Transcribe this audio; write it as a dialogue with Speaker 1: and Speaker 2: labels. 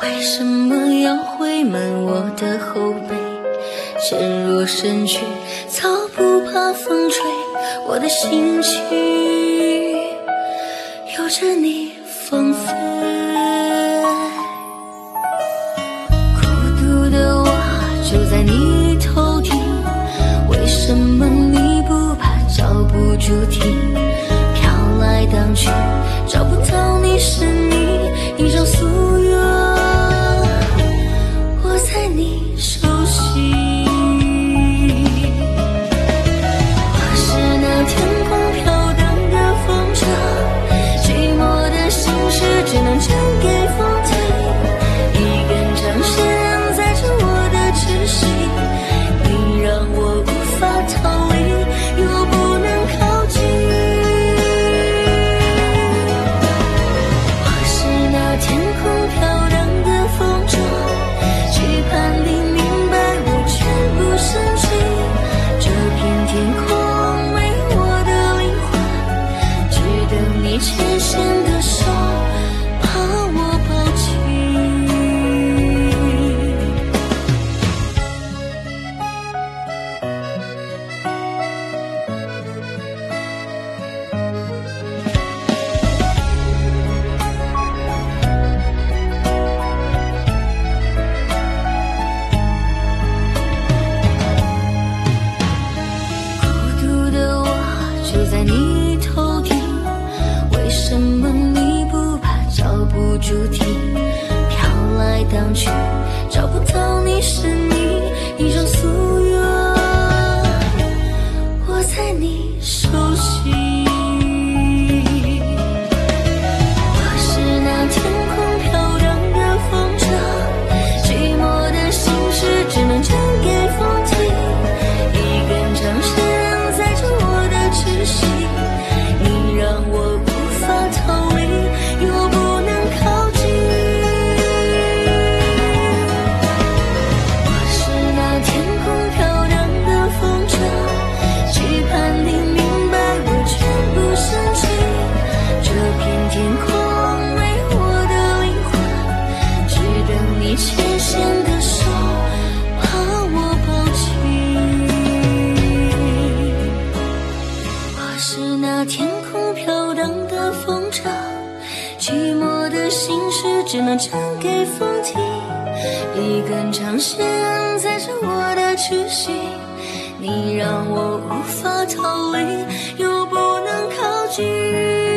Speaker 1: 为什么要回满我的后背，渐入深秋，早不怕风吹，我的心情由着你放飞。孤独的我就在你头顶，为什么你不怕，找不住体？主题飘来荡去，找不到你身影。寂寞的心事只能唱给风听一根长线载着我的痴心你让我无法逃离又不能靠近。